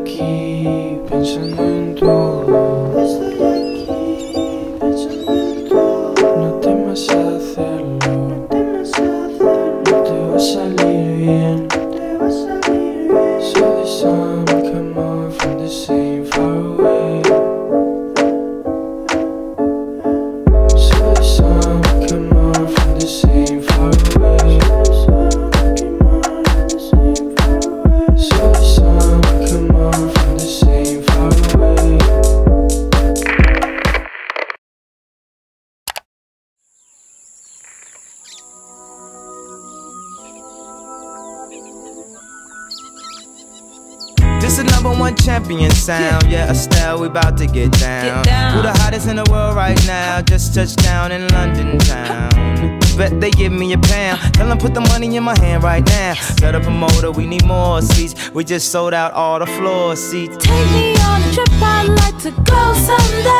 aquí pensando en todo. Estoy aquí pensando en todo. No temas hacerlo. No temas hacerlo. No te va a salir bien. It's the number one champion sound. Yeah, Estelle, we about to get down. Get down. Who the hottest in the world right now? Just touched down in London town. Bet they give me a pound. Tell them put the money in my hand right now. up a motor. we need more seats. We just sold out all the floor seats. Take me on a trip, I'd like to go someday.